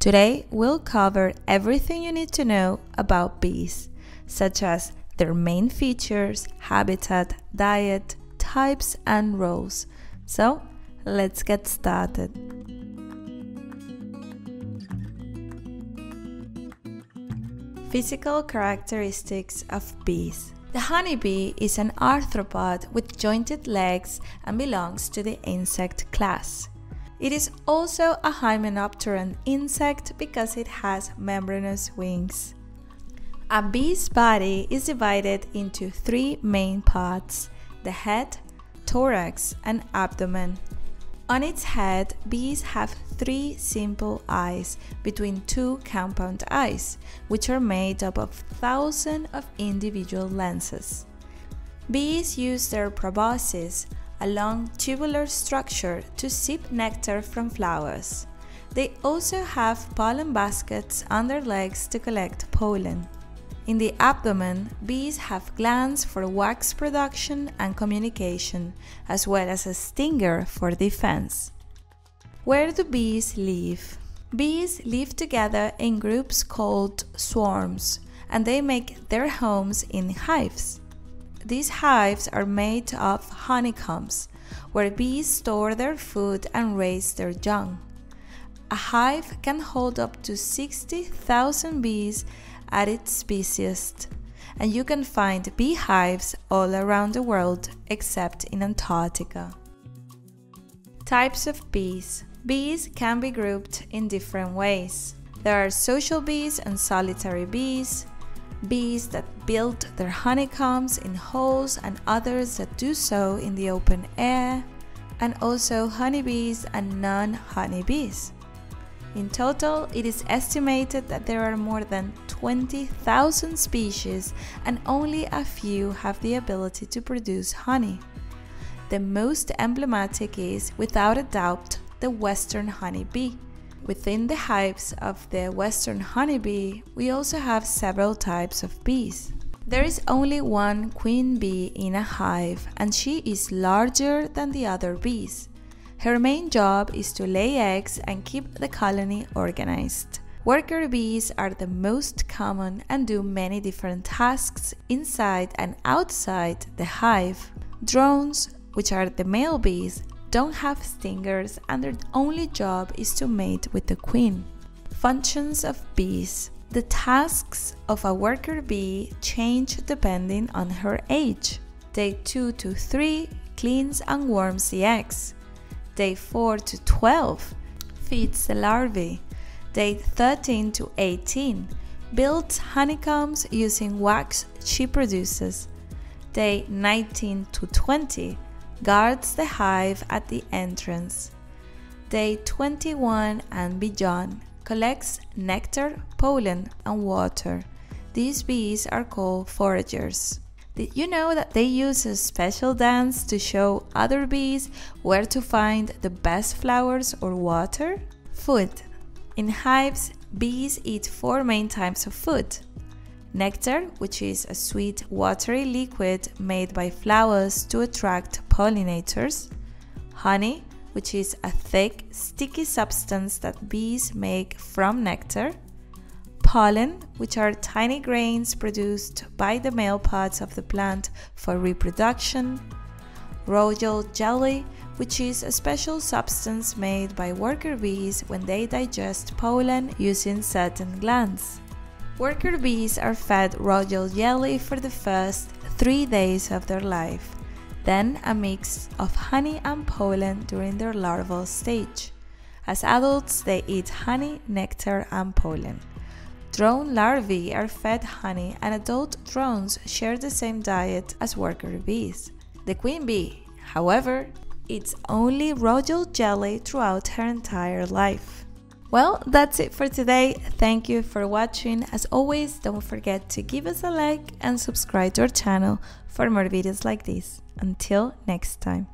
Today, we'll cover everything you need to know about bees, such as their main features, habitat, diet, types, and roles. So, let's get started. Physical characteristics of bees. The honeybee is an arthropod with jointed legs and belongs to the insect class. It is also a hymenopteran insect because it has membranous wings. A bee's body is divided into three main parts the head, thorax, and abdomen. On its head, bees have three simple eyes between two compound eyes, which are made up of thousands of individual lenses. Bees use their proboscis, a long tubular structure to sip nectar from flowers. They also have pollen baskets on their legs to collect pollen. In the abdomen, bees have glands for wax production and communication, as well as a stinger for defense. Where do bees live? Bees live together in groups called swarms, and they make their homes in hives. These hives are made of honeycombs, where bees store their food and raise their young. A hive can hold up to 60,000 bees at its busiest, and you can find beehives all around the world except in Antarctica. Types of bees Bees can be grouped in different ways. There are social bees and solitary bees, bees that build their honeycombs in holes and others that do so in the open air, and also honeybees and non honeybees. In total, it is estimated that there are more than 20,000 species and only a few have the ability to produce honey. The most emblematic is, without a doubt, the western honeybee Within the hives of the western honeybee, we also have several types of bees. There is only one queen bee in a hive, and she is larger than the other bees. Her main job is to lay eggs and keep the colony organized. Worker bees are the most common and do many different tasks inside and outside the hive. Drones, which are the male bees, don't have stingers and their only job is to mate with the queen. Functions of bees. The tasks of a worker bee change depending on her age. Day 2 to 3 cleans and warms the eggs. Day 4 to 12 feeds the larvae. Day 13 to 18 builds honeycombs using wax she produces. Day 19 to 20 guards the hive at the entrance. Day 21 and beyond collects nectar, pollen, and water. These bees are called foragers. Did you know that they use a special dance to show other bees where to find the best flowers or water? Food. In hives, bees eat four main types of food Nectar, which is a sweet, watery liquid made by flowers to attract pollinators. Honey, which is a thick, sticky substance that bees make from nectar. Pollen, which are tiny grains produced by the male parts of the plant for reproduction. Royal jelly, which is a special substance made by worker bees when they digest pollen using certain glands. Worker bees are fed royal jelly for the first three days of their life, then a mix of honey and pollen during their larval stage. As adults, they eat honey, nectar, and pollen. Drone larvae are fed honey, and adult drones share the same diet as worker bees. The queen bee, however, eats only royal jelly throughout her entire life. Well, that's it for today. Thank you for watching. As always, don't forget to give us a like and subscribe to our channel for more videos like this. Until next time.